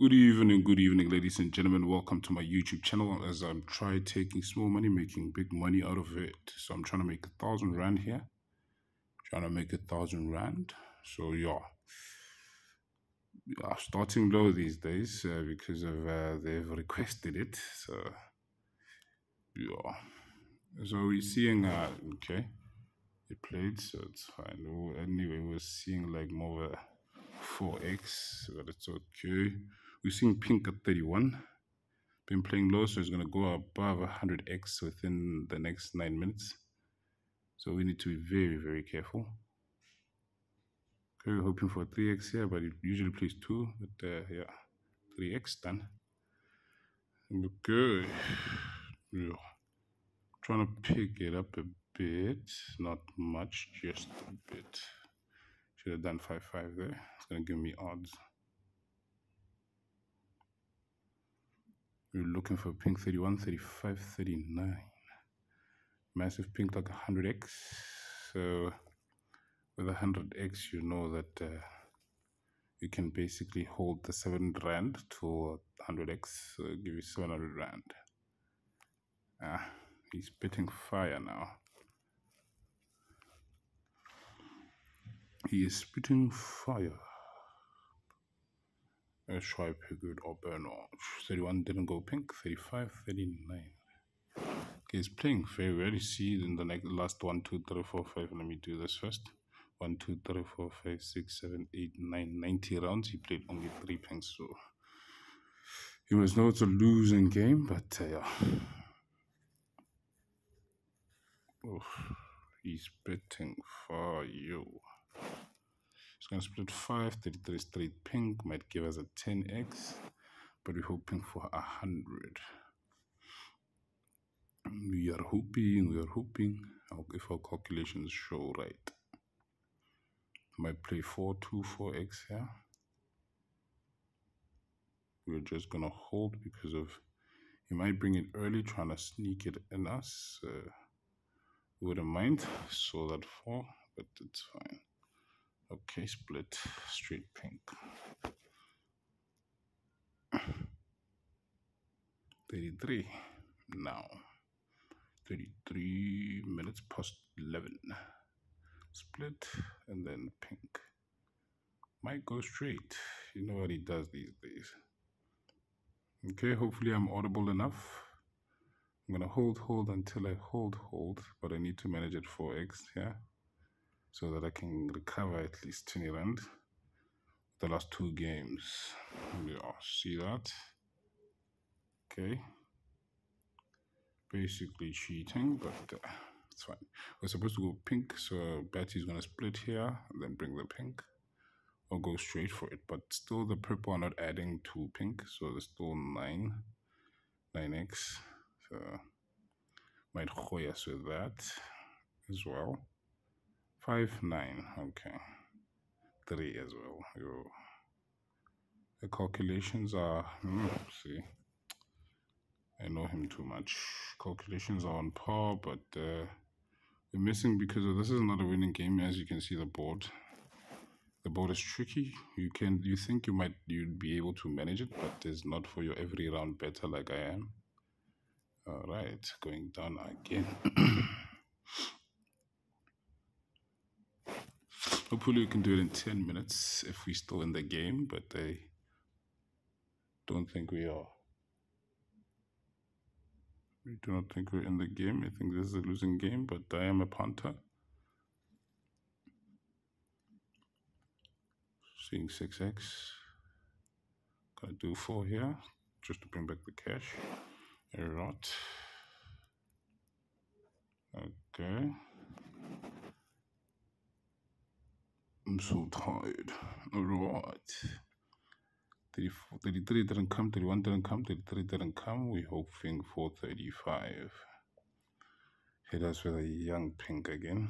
Good evening, good evening, ladies and gentlemen. Welcome to my YouTube channel as I'm trying taking small money, making big money out of it. So I'm trying to make a thousand rand here. Trying to make a thousand rand. So yeah, yeah starting low these days uh, because of uh, they've requested it. So yeah, so we're seeing uh okay, it played, so it's fine. Anyway, we're seeing like more of a 4x, but it's okay. We're seeing pink at 31. Been playing low, so it's going to go above 100x within the next 9 minutes. So we need to be very, very careful. Okay, we're hoping for 3x here, but it usually plays 2. But uh, yeah, 3x done. Okay. Yeah. Trying to pick it up a bit. Not much, just a bit. Should have done 5 5 there. It's going to give me odds. We're looking for pink 31, 35, 39. Massive pink like 100x. So with 100x, you know that uh, you can basically hold the 7 rand to 100x, so give you 700 rand. Ah, he's spitting fire now. He is spitting fire. Let's try good or burn orange. 31 didn't go pink. 35, 39. Okay, he's playing very well. You see in the next last 1, 2, 3, 4, 5. Let me do this first. 1, 2, 3, 4, 5, 6, 7, 8, 9, 90 rounds. He played only 3 pinks. So he was not a losing game, but uh, yeah. Oh, he's betting for you. It's going to split 5, 33 straight pink, might give us a 10x, but we're hoping for a 100. We are hoping, we are hoping, if our calculations show right. Might play 4, 2, 4x here. We're just going to hold because of, he might bring it early, trying to sneak it in us. Uh, wouldn't mind, so that 4, but it's fine. Okay, split straight pink. 33 now. 33 minutes past 11. Split and then pink. Might go straight. You know what he does these days. Okay, hopefully I'm audible enough. I'm gonna hold, hold until I hold, hold, but I need to manage it 4x, yeah so that I can recover at least 20 rand the last two games. Yeah, see that? Okay. Basically cheating, but uh, it's fine. We're supposed to go pink, so Betty's gonna split here and then bring the pink. Or go straight for it, but still the purple are not adding to pink, so there's still 9, 9x. So might hoy us with that as well. Five nine. Okay. Three as well. Yo. The calculations are. Hmm, see. I know him too much. Calculations are on par, but uh, we're missing because this is not a winning game. As you can see, the board. The board is tricky. You can you think you might you'd be able to manage it, but it's not for your every round better like I am. All right, going down again. Hopefully we can do it in 10 minutes if we're still in the game, but I don't think we are. We do not think we're in the game. I think this is a losing game, but I am a punter. Seeing 6x. Gonna do 4 here, just to bring back the cash. A lot. Okay. I'm so tired. Alright. 33 didn't come, 31 didn't come, 33 didn't come. We're hoping for 35. Hit us with a young pink again.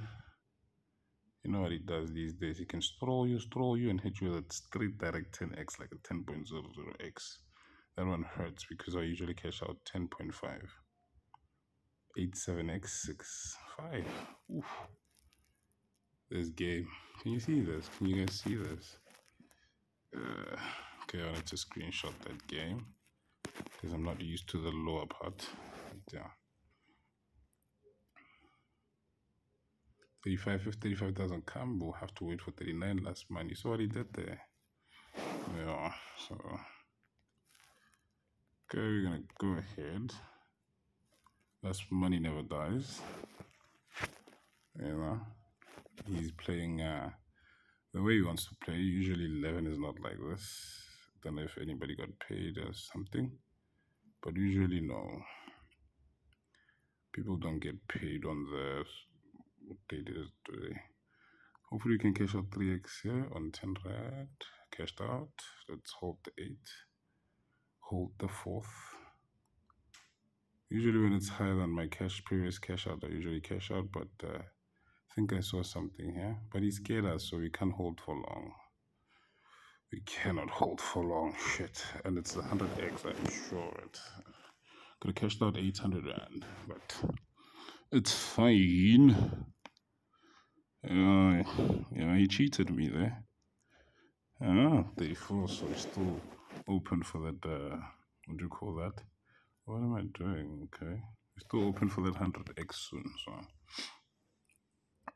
You know what it does these days? He can stroll you, stroll you, and hit you with a straight direct 10x, like a 10.00x. That one hurts because I usually cash out 10.5. 87x, 6, 5. Oof this game. Can you see this? Can you guys see this? Uh, Okay, I wanted to screenshot that game because I'm not used to the lower part. Yeah. 35, if 35 doesn't come, we'll have to wait for 39 last money. So what he did there. Yeah, so. Okay, we're gonna go ahead. Last money never dies. You know, he's playing uh, the way he wants to play. Usually 11 is not like this. Don't know if anybody got paid or something, but usually no. People don't get paid on the what date is today. Hopefully, you can cash out 3x here on 10 red. Cashed out. Let's hold the 8. Hold the 4th. Usually, when it's higher than my cash previous cash out, I usually cash out, but uh, think I saw something here. But he scared us, so we can't hold for long. We cannot hold for long. Shit. And it's 100x, I'm sure it. Could have cashed out 800 rand, but it's fine. Uh, yeah, he cheated me there. Ah, day four, so it's still open for that. Uh, what do you call that? What am I doing? Okay, it's still open for that 100x soon. So,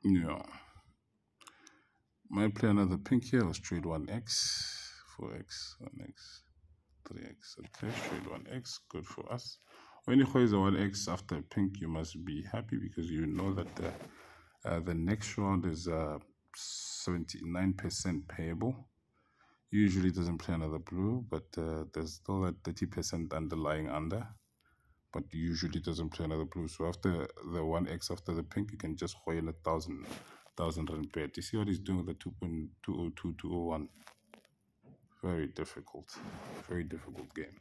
yeah. Might play another pink here. Let's trade 1x, 4x, 1x, 3x. Okay, trade 1x. Good for us. When you hold a 1x after pink, you must be happy because you know that the uh, the next round is uh, 79% payable. Usually doesn't play another blue, but uh, there's still that 30% underlying under. But usually doesn't play another blue. So after the 1x, after the pink, you can just in a thousand, thousand rand bet. You see what he's doing with the 2.20201? Very difficult. Very difficult game.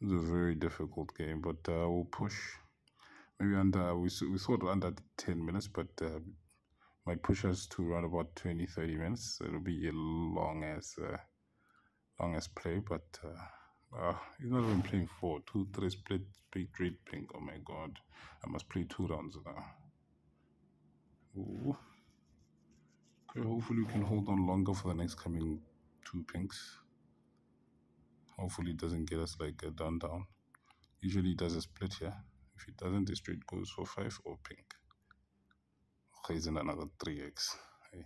It's a very difficult game, but uh, we'll push. Maybe under, we, we thought under 10 minutes, but uh, might push us to around about 20, 30 minutes. It'll be a long as, uh, long as play, but uh, uh, he's not even playing four, two, three split, big red pink. Oh my god, I must play two rounds now. Ooh. Okay, hopefully we can hold on longer for the next coming two pinks. Hopefully it doesn't get us like a down down. Usually does a split here. If it doesn't, the straight goes for 5 or pink. Isn't another 3x. Hey.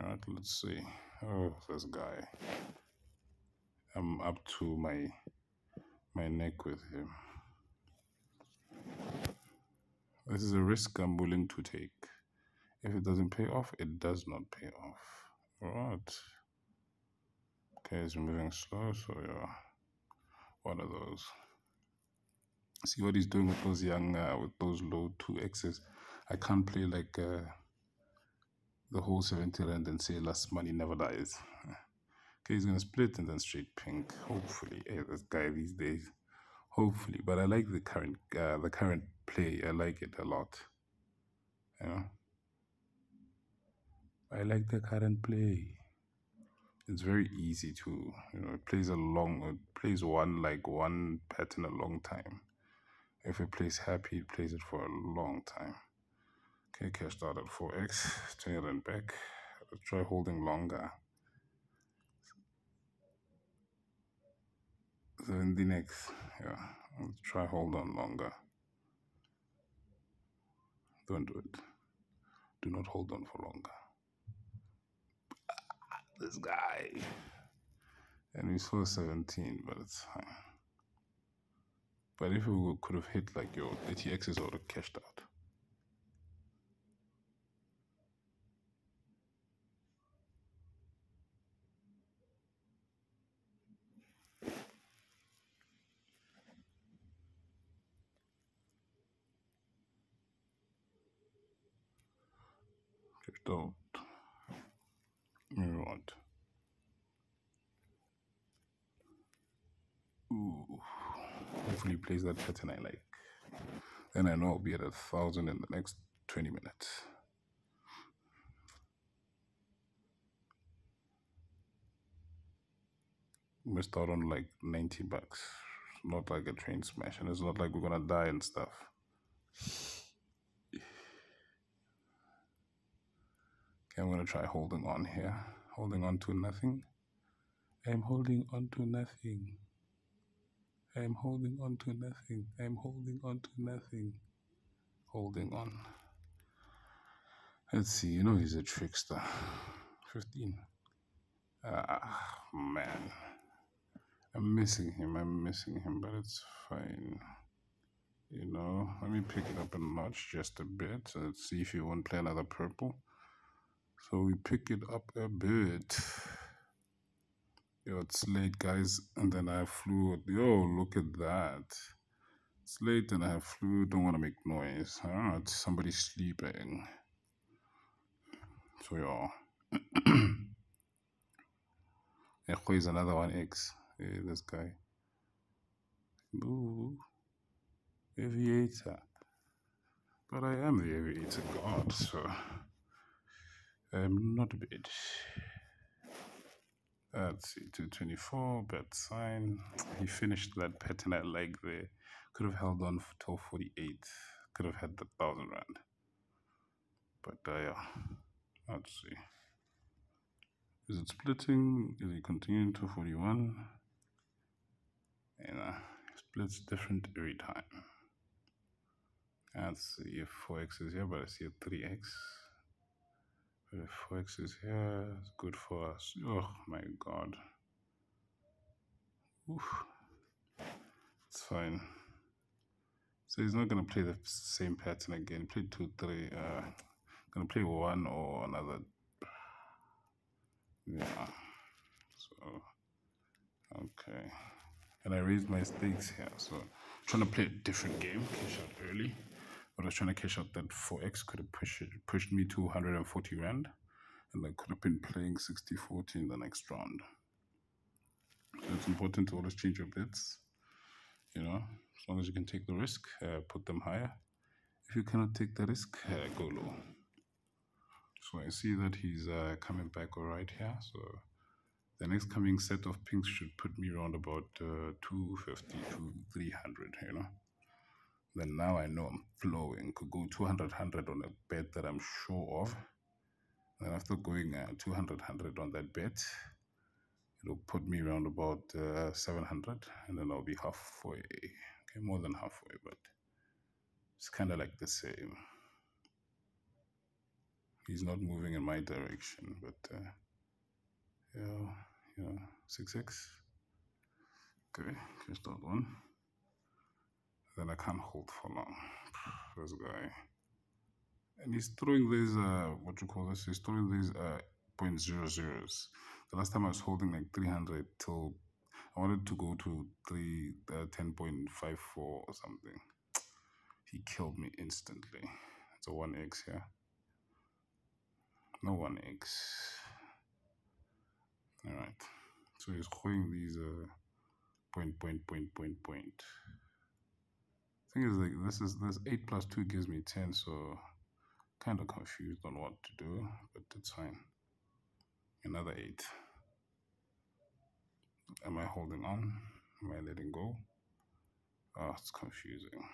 Alright, let's see. Oh, this guy. I'm up to my my neck with him. This is a risk I'm willing to take. If it doesn't pay off, it does not pay off. Alright. Okay, it's moving slow, so yeah, one of those. See what he's doing with those young, uh, with those low two X's. I can't play like uh, the whole 70 rand and say last money never dies. Okay, he's gonna split and then straight pink. Hopefully, hey, this guy these days. Hopefully, but I like the current, uh, the current play. I like it a lot. You know, I like the current play it's very easy to you know it plays a long it plays one like one pattern a long time if it plays happy it plays it for a long time okay cashed out at 4x turn it and back let's try holding longer then the next yeah let's try hold on longer don't do it do not hold on for longer this guy. And we saw 17, but it's fine. But if we could have hit like your 30x's would have cashed out. Cashed out. Right. Ooh. Hopefully plays that pattern I like. Then I know I'll be at a thousand in the next 20 minutes. Missed out on like 90 bucks. Not like a train smash, and it's not like we're gonna die and stuff. Okay, I'm gonna try holding on here. Holding on to nothing. I'm holding on to nothing. I'm holding on to nothing. I'm holding on to nothing. Holding on. Let's see, you know he's a trickster. 15. Ah, man. I'm missing him. I'm missing him, but it's fine. You know, let me pick it up a notch just a bit. Let's see if you want to play another purple. So we pick it up a bit. Yo, it's late, guys, and then I fluid. Yo, look at that. It's late and I have fluid. Don't want to make noise. Ah, it's somebody sleeping. So, yeah. yeah, is another one X. Hey, this guy. Ooh. Aviator. But I am the aviator god, so I'm not bad. Let's see, 224, bet sign. He finished that pattern I like there. Could have held on till 48. Could have had the thousand rand. But uh, yeah, let's see. Is it splitting? Is it continuing to 41? And uh, splits different every time. Let's see if 4x is here, but I see a 3x. 4x is here, it's good for us. Oh my god. Oof. It's fine. So he's not going to play the same pattern again. Play 2, 3. Uh, to play 1 or another. Yeah. So, okay. And I raised my stakes here. So, trying to play a different game. Early. But I was trying to cash out that 4x could have pushed it, pushed me to 140 rand. And I could have been playing 60 40 in the next round. So it's important to always change your bets. You know, as long as you can take the risk, uh, put them higher. If you cannot take the risk, uh, go low. So I see that he's uh, coming back all right here. So the next coming set of pinks should put me around about uh, 250 to 300, you know then now I know I'm flowing. Could go 200, 100 on a bet that I'm sure of. And after going uh, 200, 100 on that bet, it'll put me around about uh, 700 and then I'll be halfway. Okay, more than halfway, but it's kind of like the same. He's not moving in my direction, but uh, yeah, yeah, 6x. Okay, just that one then I can't hold for long. This guy. And he's throwing these, uh, what you call this? He's throwing these uh, point zero zeros. The last time I was holding like 300 till I wanted to go to three, uh, 10.54 or something. He killed me instantly. It's a 1x here. No 1x. Alright. So he's holding these uh, point, point, point, point, point thing is like this is this 8 plus 2 gives me 10 so kind of confused on what to do but it's fine. Another 8 am I holding on? Am I letting go? Oh it's confusing.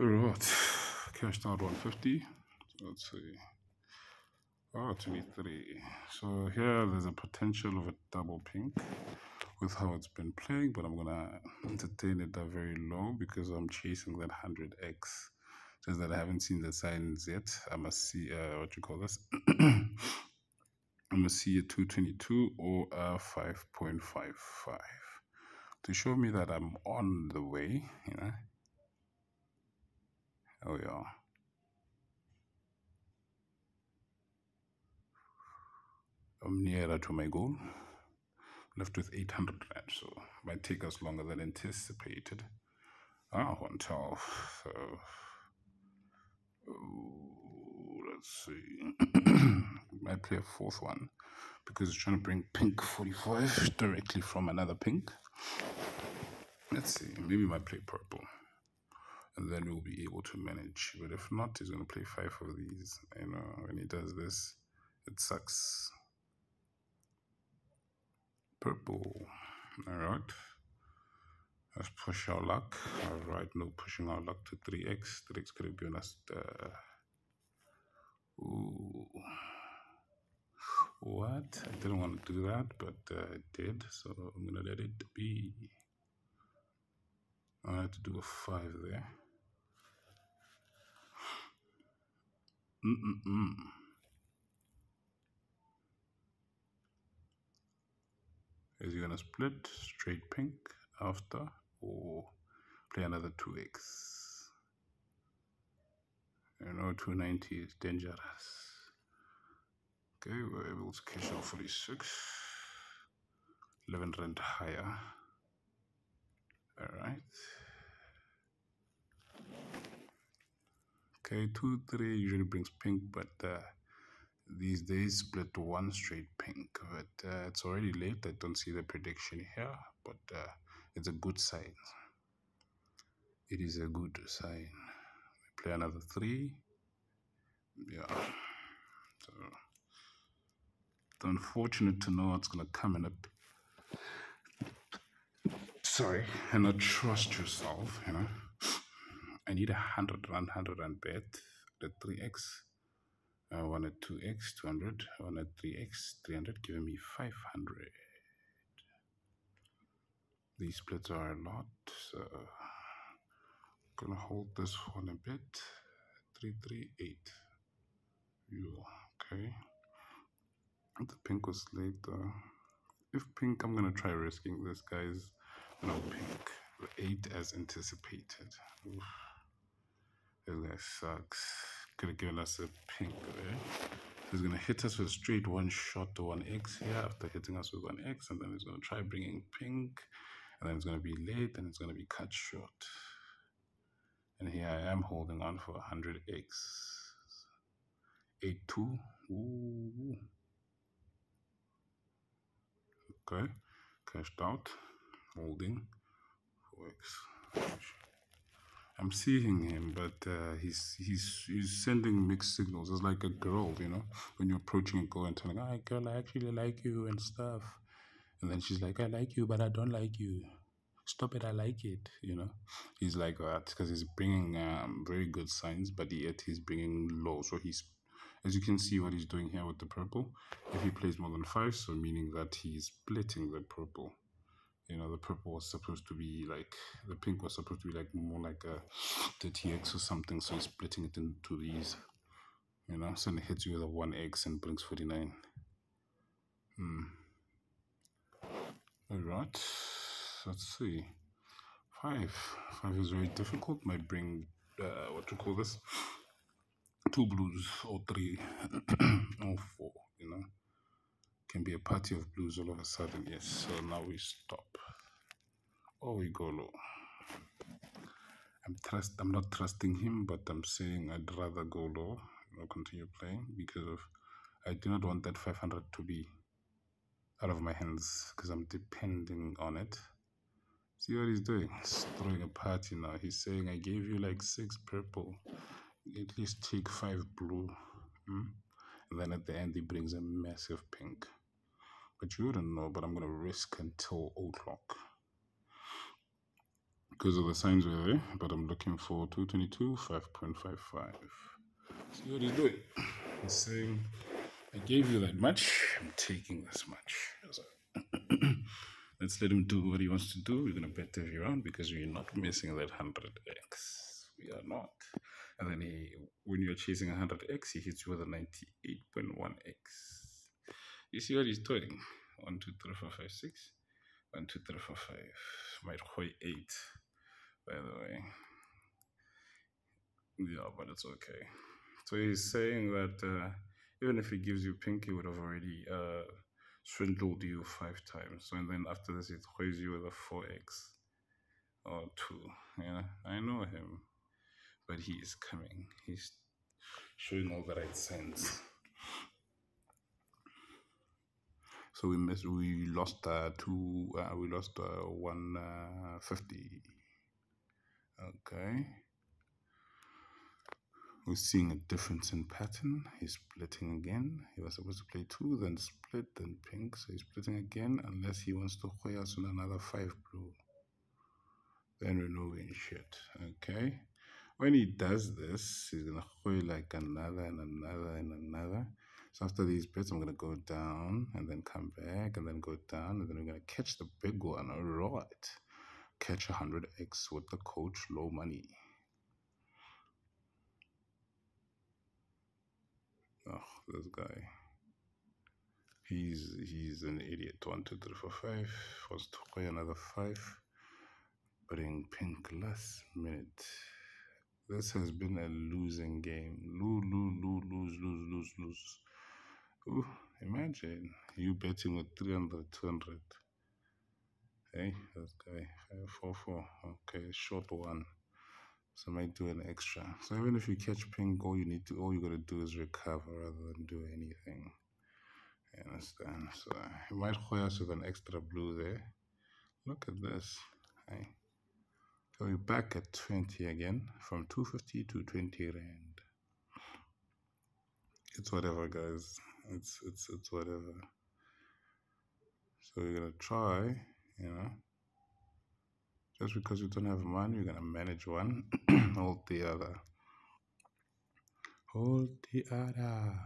Alright cashed out 150 let's see oh 23 so here there's a potential of a double pink with how it's been playing, but I'm gonna entertain it at very low because I'm chasing that 100x. Just that I haven't seen the signs yet. I must see uh, what you call this. I must see a 222 or a 5.55 to show me that I'm on the way. You know. Oh yeah. I'm nearer to my goal left with 800 rand, so might take us longer than anticipated. Ah, 112. So, oh, let's see. might play a fourth one because it's trying to bring pink 45 directly from another pink. Let's see. Maybe might play purple. And then we'll be able to manage. But if not, he's going to play five of these. You know, when he does this, it sucks purple. All right. Let's push our luck. All right, no pushing our luck to 3x. 3x could given us the Ooh. What? I didn't want to do that, but uh, I did, so I'm gonna let it be. I had to do a five there. Mm-mm-mm. Is he gonna split straight pink after or play another 2x? You know, 290 is dangerous. Okay, we're able to cash out 46. 11 rand higher. Alright. Okay, 2 3 usually brings pink, but uh, these days split to one straight pink. But uh, it's already late. I don't see the prediction here, but uh, it's a good sign. It is a good sign. We play another 3. Yeah. So, unfortunate to know what's to come in it sorry, and not trust yourself, you know. I need a hundred rand, hundred bet the 3x. Uh, I want a 2x, 200. I want a 3x, 300, giving me 500. These splits are a lot, so I'm gonna hold this one a bit. 338. Yeah, okay. The pink was late though. If pink, I'm gonna try risking this, guys. No pink. Eight as anticipated. Oof. Guy sucks. Could have given us a pink there. He's gonna hit us with a straight one shot to one X here after hitting us with one X, and then he's gonna try bringing pink, and then it's gonna be late, and it's gonna be cut short. And here I am holding on for 100x. 8 2. Ooh. Okay, cashed out holding works. I'm seeing him, but uh, he's he's he's sending mixed signals. It's like a girl, you know, when you're approaching a girl and telling, "Hi, girl, I actually like you" and stuff, and then she's like, "I like you, but I don't like you." Stop it! I like it. You know, he's like that because he's bringing um, very good signs, but yet he's bringing low. So he's, as you can see, what he's doing here with the purple. If he plays more than five, so meaning that he's splitting the purple you know the purple was supposed to be like the pink was supposed to be like more like a 30x or something so he's splitting it into these you know? So it hits you with a 1x and brings 49 hmm. All right let's see. Five. Five is very difficult. Might bring uh, what to call this? Two blues or three or four you know can be a party of blues all of a sudden. Yes, so now we stop. Or we go low. I'm trust. I'm not trusting him, but I'm saying I'd rather go low. I'll continue playing because of I do not want that 500 to be out of my hands because I'm depending on it. See what he's doing? He's throwing a party now. He's saying I gave you like six purple. At least take five blue. Hmm? And then at the end he brings a massive pink. But you wouldn't know, but I'm going to risk until o'clock. Because of the signs were there, but I'm looking for 222, 5.55. See what he's doing. He's saying, I gave you that much, I'm taking this much. Let's let him do what he wants to do. We're going to bet every round because we're not missing that 100x. We are not. And then he, when you're chasing 100x, he hits you with a 98.1x. You see what he's doing? One, two, three, four, five, six. One, two, three, four, five. Might quite eight, by the way. Yeah, but it's okay. So he's saying that uh, even if he gives you pink, he would have already uh, swindled you five times. So and then after this, it weighs you with a 4x or 2. Yeah, I know him. But he is coming. He's showing all the right signs. So we missed. We lost uh, two. Uh, we lost uh, one uh, fifty. Okay. We're seeing a difference in pattern. He's splitting again. He was supposed to play two, then split, then pink. So he's splitting again, unless he wants to play us on another five blue. Then we're shit. Okay. when he does this, he's gonna play like another and another and another. So after these bits, I'm gonna go down and then come back and then go down and then we're gonna catch the big one. All right, catch 100x with the coach low money. Oh, this guy. He's he's an idiot. One, two, three, four, five. Wants to play another five. Bring pink last minute. This has been a losing game. Lose, lose, lose, lose, lose, lose, lose. Ooh, imagine you betting with 300, 200. Hey, this guy, 5, 4, 4. Okay, short one. So I might do an extra. So even if you catch pink, all you need to, all you gotta do is recover rather than do anything. You understand? So you might clear us with an extra blue there. Look at this. Hey. So we're back at 20 again, from 250 to 20 rand. It's whatever, guys. It's it's it's whatever. So we're gonna try, you know. Just because you don't have money, you're gonna manage one, hold the other. Hold the other.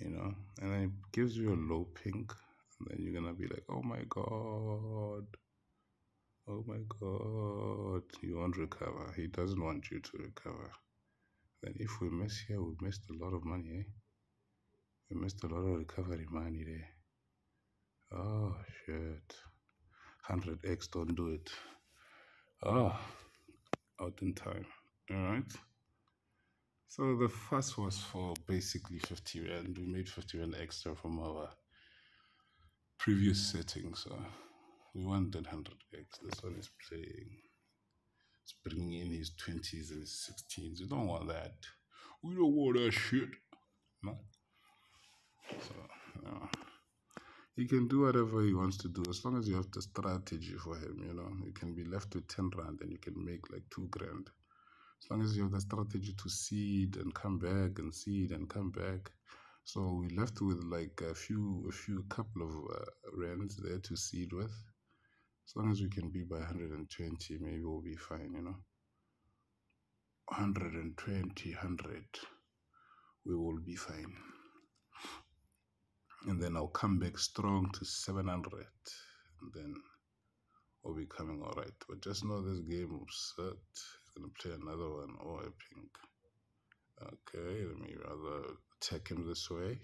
You know, and then it gives you a low pink, and then you're gonna be like, oh my god. Oh my god, you won't recover. He doesn't want you to recover. Then if we miss here, we missed a lot of money, eh? We missed a lot of recovery money there. Oh shit. 100x, don't do it. Oh, out in time. Alright. So the first was for basically 50 rand. We made 50 rand extra from our previous settings. So we wanted 100x. This one is playing. It's bringing in his 20s and his 16s. We don't want that. We don't want that shit. No. So, no. He can do whatever he wants to do as long as you have the strategy for him, you know. You can be left with 10 rand and you can make like 2 grand. As long as you have the strategy to seed and come back and seed and come back. So we left with like a few, a few couple of uh, rands there to seed with. As long as we can be by 120, maybe we'll be fine, you know. 120, 100, we will be fine. And then I'll come back strong to 700, and then we'll be coming all right. But just know this game will set. Going to play another one, or a pink. Okay, let me rather attack him this way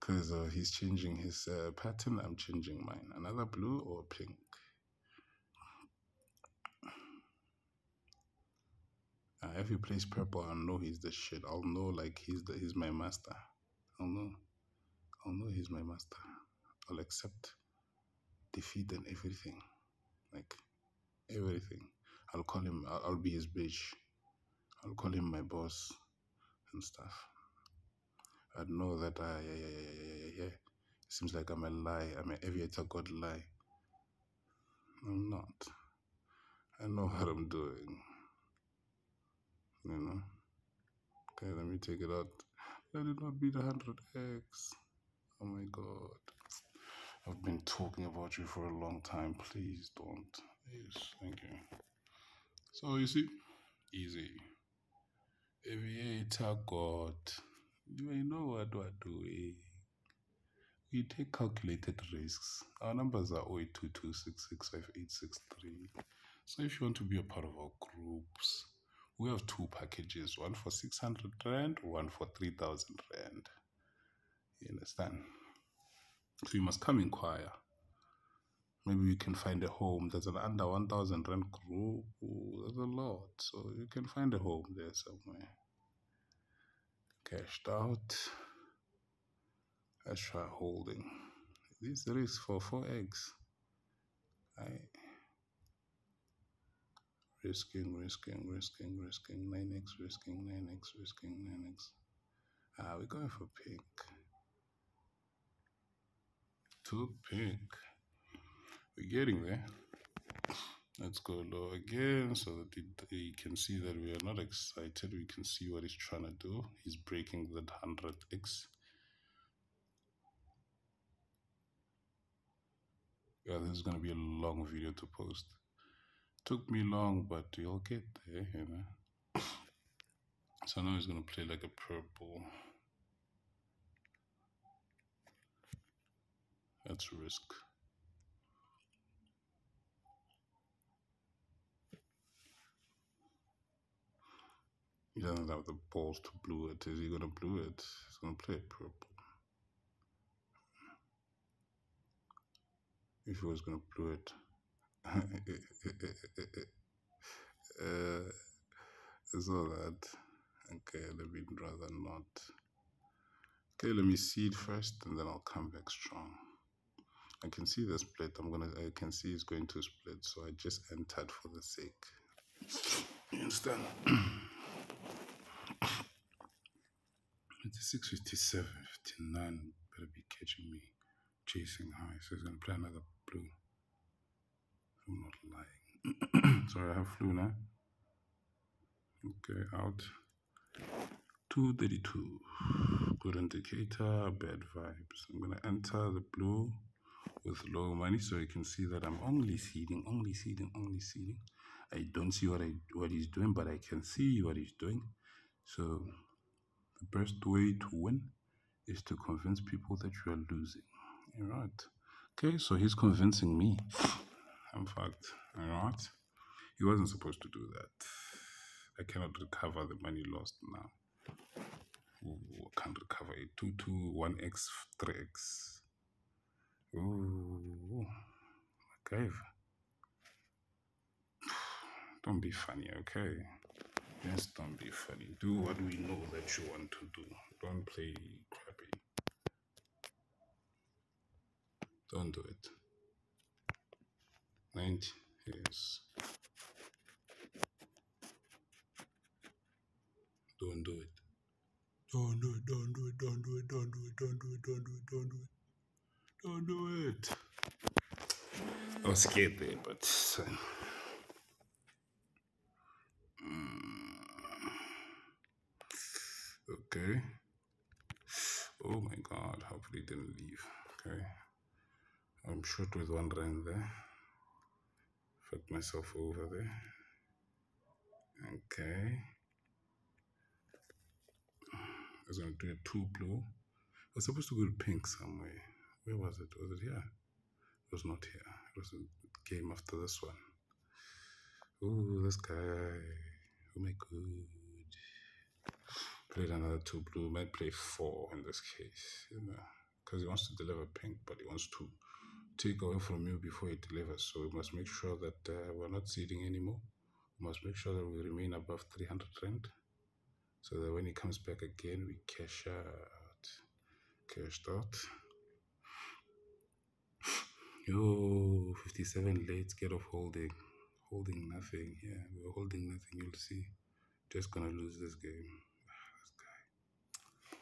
because uh, he's changing his uh, pattern. I'm changing mine. Another blue or pink. Uh, if he plays purple, I'll know he's the shit. I'll know like he's the he's my master. I'll know. I'll he's my master. I'll accept defeat and everything, like everything. I'll call him. I'll, I'll be his bitch. I'll call him my boss and stuff. I'd know that. Uh, yeah, yeah, yeah, yeah, yeah, yeah. Seems like I'm a lie. I'm an aviator god lie. I'm not. I know what I'm doing. You know? Okay, let me take it out. Let it not be the 100x. Oh my god. I've been talking about you for a long time. Please don't. Yes, thank you. So, you see, easy. Aviator God. You may know what we're doing. We take calculated risks. Our numbers are 0822665863. So if you want to be a part of our groups, we have two packages one for 600 rand one for 3000 rand you understand? So you must come inquire maybe we can find a home. There's an under 1000 rent group. Ooh, there's a lot. So you can find a home there somewhere. Cashed out. Let's try holding. This risk for four eggs. I risking, risking, risking, risking, 9x, risking, 9x, risking, 9x. Ah, we're going for pink. To pink. We're getting there. Let's go low again so that you can see that we are not excited. We can see what he's trying to do. He's breaking that 100x. Yeah, this is going to be a long video to post. Took me long, but you'll get there, you know. So now he's gonna play like a purple. That's risk. He doesn't have the balls to blue it. Is he gonna blue it? He's gonna play purple. If he was gonna blue it. uh, it's all that. Okay, let me rather not. Okay, let me see it first and then I'll come back strong. I can see the split. I'm gonna I can see it's going to split, so I just entered for the sake. You understand? it's 657, 59 better be catching me chasing high. So he's gonna play another blue. I'm not lying. Sorry, I have flu now. Okay, out. 232. Good indicator, bad vibes. I'm gonna enter the blue with low money so you can see that I'm only seeding, only seeding, only seeding. I don't see what I what he's doing, but I can see what he's doing. So the best way to win is to convince people that you are losing. All right. Okay, so he's convincing me. In fact, all right. He wasn't supposed to do that. I cannot recover the money lost now. Ooh, I can't recover it. 2 2 1x 3x. Ooh, okay. Don't be funny, okay? Just don't be funny. Do what we know that you want to do. Don't play crappy. Don't do it. 90 yes. Don't do it. Don't do it, don't do it, don't do it, don't do it, don't do it, don't do it, don't do it. Don't do it. I was scared there, but. Mm, okay. Oh my god, hopefully it didn't leave. Okay. I'm short with one rand there. Fucked myself over there. Okay. I was gonna do a two blue. I was supposed to go to pink somewhere. Where was it? Was it here? It was not here. It was a game after this one. Oh, this guy. Oh my god. Played another two blue. Might play four in this case. You know, because he wants to deliver pink, but he wants to take away from you before he delivers. So we must make sure that uh, we're not seeding anymore. We must make sure that we remain above 300 rand. So that when he comes back again, we cash out. Cashed out. Yo, 57 late, get off holding. Holding nothing. Yeah, we're holding nothing. You'll see. Just gonna lose this game.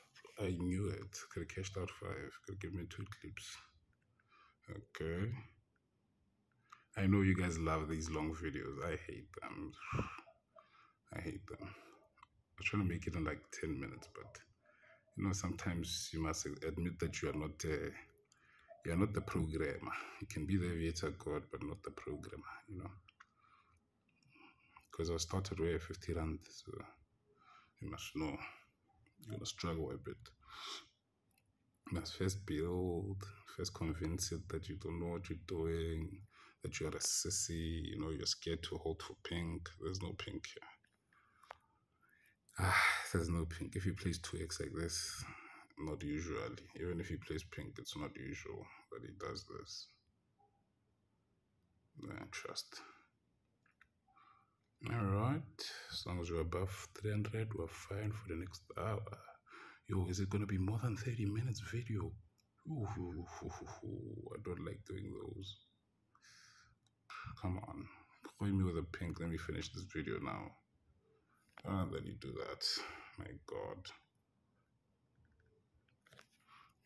this guy. I knew it. Could have cashed out five. Could give me two clips. Okay. I know you guys love these long videos. I hate them. I hate them. I'm trying to make it in like 10 minutes, but you know, sometimes you must admit that you are not. Uh, you're not the programmer. You can be the aviator god, but not the programmer, you know. Because I started with 50 rand, so you must know you're gonna struggle a bit. You must first build, first convince it that you don't know what you're doing, that you're a sissy, you know, you're scared to hold for pink. There's no pink here. Ah, there's no pink. If you place 2x like this, not usually. Even if he plays pink, it's not usual that he does this. Trust. Alright, as long as we're above 300, we're fine for the next hour. Yo, is it gonna be more than 30 minutes video? Ooh, I don't like doing those. Come on, play me with a pink. Let me finish this video now. And then you do that. My God.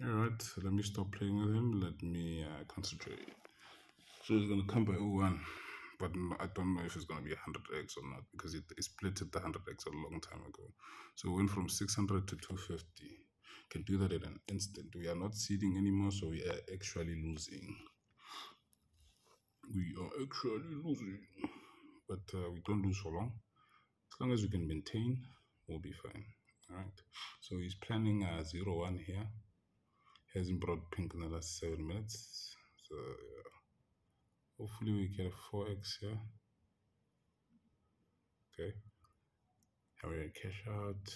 Alright, let me stop playing with him. Let me uh, concentrate. So he's going to come by 01. But I don't know if it's going to be 100x or not because it, it split at the 100x a long time ago. So we went from 600 to 250. Can do that in an instant. We are not seeding anymore, so we are actually losing. We are actually losing. but uh, we don't lose for long. As long as we can maintain, we'll be fine. All right. So he's planning a zero one here. Hasn't brought pink in the last seven minutes. So yeah. hopefully we get a 4x here. Okay. Have we're gonna cash out?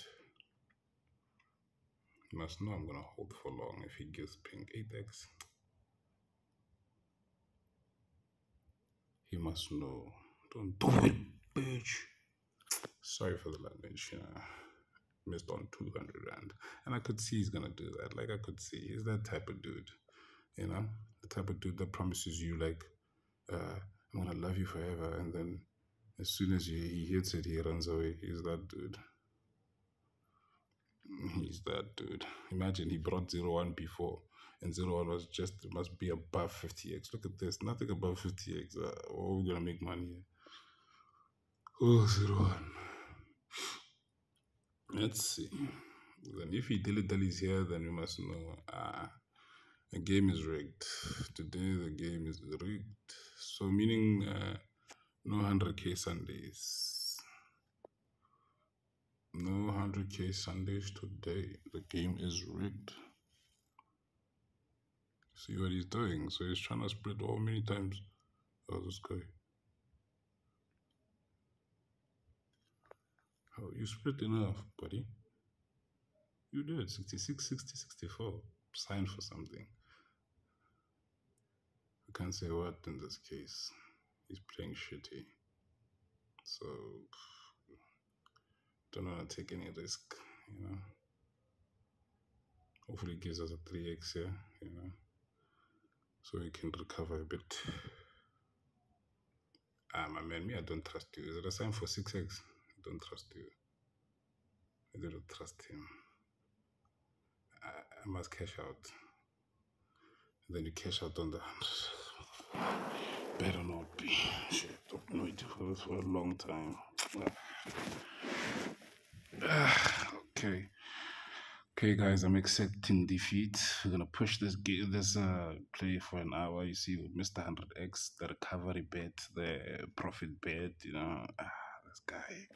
You must know I'm gonna hold for long if he gives pink 8x. He must know. Don't do it, bitch. Sorry for the language, know. Missed on 200 rand. And I could see he's gonna do that. Like, I could see. He's that type of dude, you know? The type of dude that promises you, like, uh, I'm gonna love you forever. And then as soon as he, he hits it, he runs away. He's that dude. He's that dude. Imagine he brought zero one before, and zero one was just must be above 50x. Look at this, nothing above 50x. Uh, oh, we're gonna make money. Oh, zero one. Let's see. Then if he dilly dallies here, then we must know ah, the game is rigged. Today the game is rigged. So meaning uh, no 100k Sundays. No 100k Sundays today. The game is rigged. See what he's doing. So he's trying to split how many times? Oh, this guy. Oh, you split enough, buddy. You did 66, 60, 64. Sign for something. I can't say what in this case. He's playing shitty. So, don't want to take any risk, you know. Hopefully, it gives us a 3x here, you know, so we can recover a bit. Ah, my man, me, I don't trust you. Is it a sign for 6x? Don't trust you. I don't trust him. I, I must cash out. And then you cash out on the better not be. Shit, don't know it for, for a long time. okay. Okay, guys, I'm accepting defeat. We're gonna push this game, this uh, play for an hour. You see, missed 100x, the recovery bet, the profit bet. You know, ah, guy.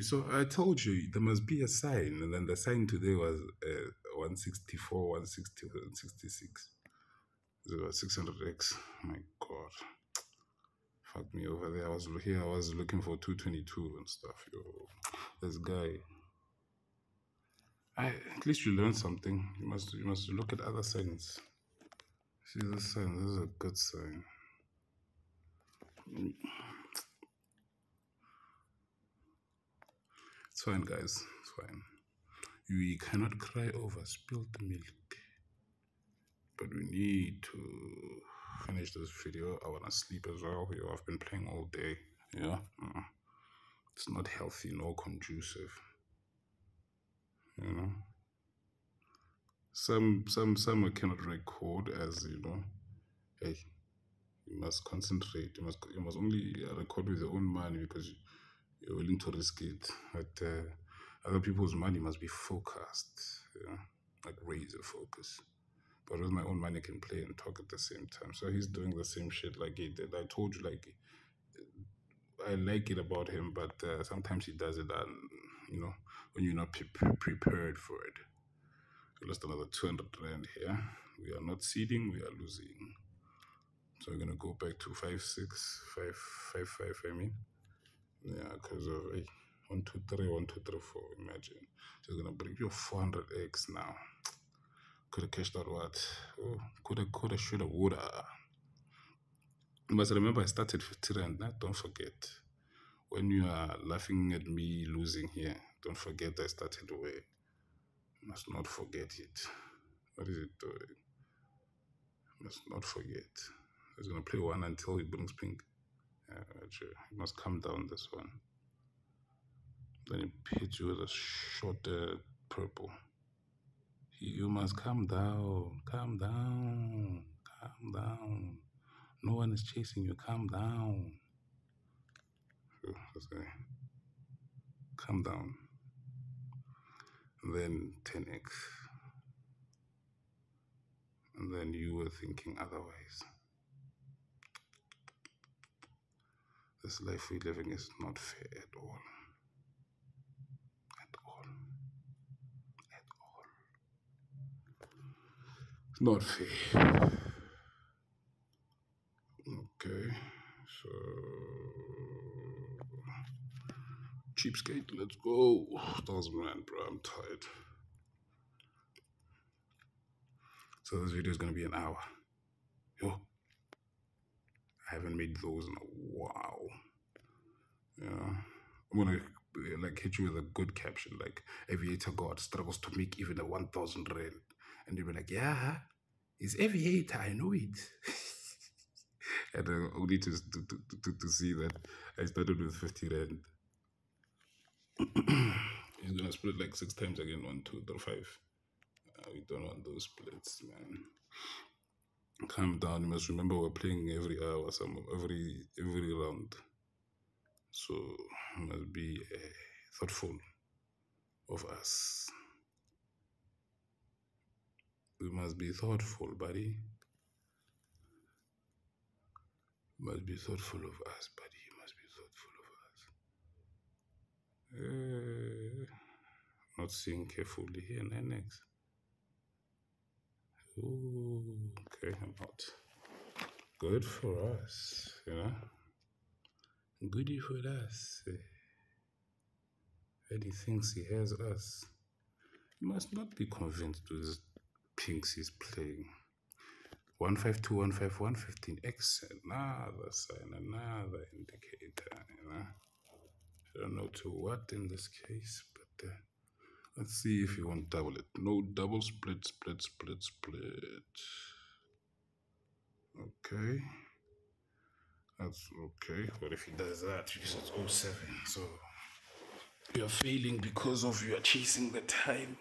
So I told you there must be a sign, and then the sign today was uh, 164, 160, 166. 600x. My God. Fuck me over there. I was here, I was looking for 222 and stuff. Yo, this guy. I, at least you learn something. You must you must look at other signs. See this sign. This is a good sign. It's fine, guys. It's fine. We cannot cry over spilled milk but we need to finish this video. I want to sleep as well. Yo, I've been playing all day. Yeah, mm. it's not healthy nor conducive. You know, some some some I cannot record as you know. Hey, you must concentrate. You must you must only record with your own mind because you're willing to risk it. But uh, other people's money must be focused. Yeah, like razor focus but with my own money, I can play and talk at the same time. So he's doing the same shit like he did. I told you, like, I like it about him, but uh, sometimes he does it, and you know, when you're not pre- prepared for it. We lost another 200 rand here. We are not seeding, we are losing. So we're gonna go back to five six five five five. I mean, yeah, because of hey, one two three one two three four. Imagine. We're gonna bring you 400x now. Could have cashed out what? Could have, could have, should have, would have. Must remember I started 50 rand. Now, don't forget. When you are laughing at me losing here, don't forget I started away. Must not forget it. What is it doing? Must not forget. He's to play one until he brings pink. Yeah, you must come down this one. Then he hits you with a short uh, purple. You must come down, calm down, calm down. No one is chasing you, calm down. Calm down. Then 10x. And then you were thinking otherwise. This life we're living is not fair at all. At all. At all. It's not fair. Okay, so cheapskate, let's go. Thousand rand, bro. I'm tired. So this video is gonna be an hour. Yo, I haven't made those in a while. Yeah, I'm gonna like hit you with a good caption, like Aviator God struggles to make even a one thousand rand, and you'll be like, yeah, it's Aviator, I know it. and uh, only to, to, to, to, see that I started with 50 rand. He's gonna split like six times again, one, two, three, five. Uh, we don't want those splits, man calm down. You must remember we're playing every hour, some every every round. So must be uh, thoughtful of us. We must be thoughtful, buddy. Must be thoughtful of us, buddy. Must be thoughtful of us. Uh, not seeing carefully here, next. Ooh, okay, I'm out. Good for us, you know. Goody for us. And he thinks he has us. You must not be convinced with pinks he's playing. 152, 151, 115, X, another sign, another indicator, you know. I don't know to what in this case, but uh, Let's see if you want double it. No double split, split, split, split. Okay. That's okay. But if he does that? Because it's 07. So you're failing because of you are chasing the time.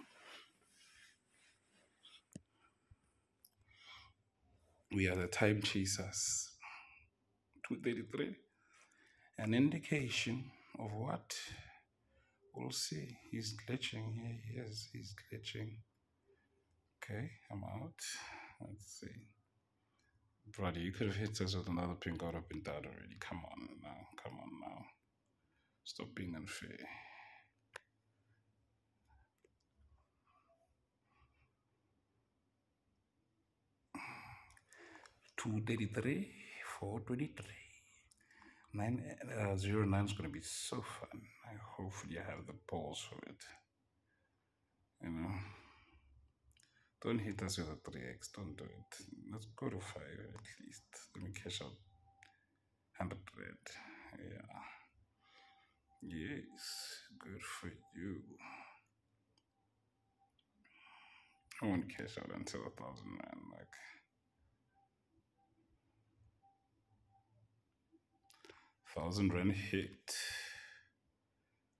We are the time chasers. 233. An indication of what? We'll see. He's glitching. Here he is. He's glitching. Okay, I'm out. Let's see. Brother, you could have hit us with another pink out of been dead already. Come on now. Come on now. Stop being unfair. Two thirty three, four twenty three. Nine uh, zero nine is going to be so fun. I hopefully I have the balls for it. You know, don't hit us with a three x. Don't do it. Let's go to five at least. Let me cash out hundred red. Yeah. Yes, good for you. I won't cash out until a thousand man. Like. Thousand rand hit.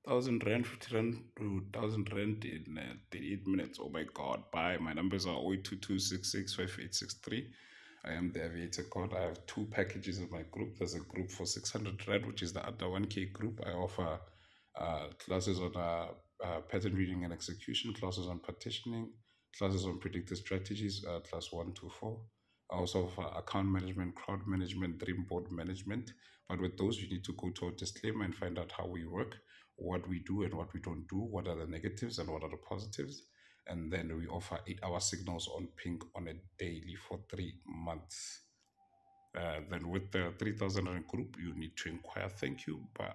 Thousand rand, fifty rand to thousand rand in uh, 38 minutes. Oh my god, bye. My numbers are 0822665863. I am the aviator God. I have two packages in my group. There's a group for 600 rand, which is the under 1k group. I offer uh, classes on uh, uh, pattern reading and execution, classes on partitioning, classes on predictive strategies, uh, class 1 to 4 also for account management, crowd management, dream board management. But with those, you need to go to a disclaimer and find out how we work, what we do and what we don't do, what are the negatives and what are the positives. And then we offer eight hour signals on pink on a daily for three months. Uh, then with the 3000 group, you need to inquire. Thank you. Bye.